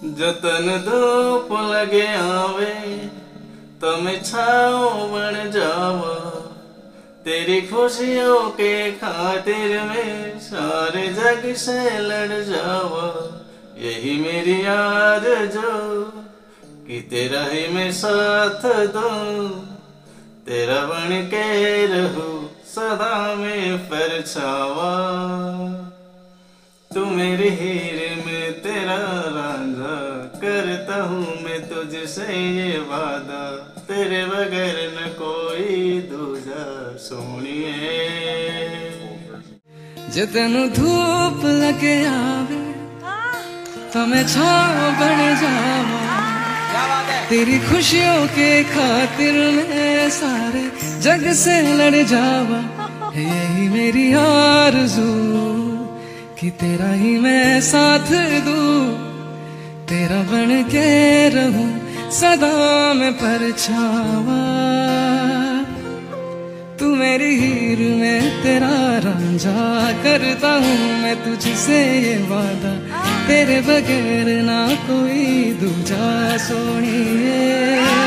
जतन धूप लगे आवे તમે छाओ बन जाओ तेरी खुशियों के खातिर में सारे जग से लड़ जाओ यही मेरी याद जो कि तेरा ही मैं साथ दूँ। तेरा बन के रहूँ, सदा में परछावा तू तेरा रांझा करता हूँ मैं तुझसे ये वादा। तेरे बगैर न कोई दूजा, सोनिए। धूप लगे आवे तो मैं छाओ बन जावा। तेरी खुशियों के खातिर मैं सारे जग से लड़ जावा। यही मेरी आरज़ू। कि तेरा ही मैं साथ दूँ, तेरा बन के रहूँ, सदा में परछावा। तू मेरी हीर, में तेरा रांझा करता हूँ, मैं तुझसे ये वादा, तेरे बगैर ना कोई दूजा सोनिए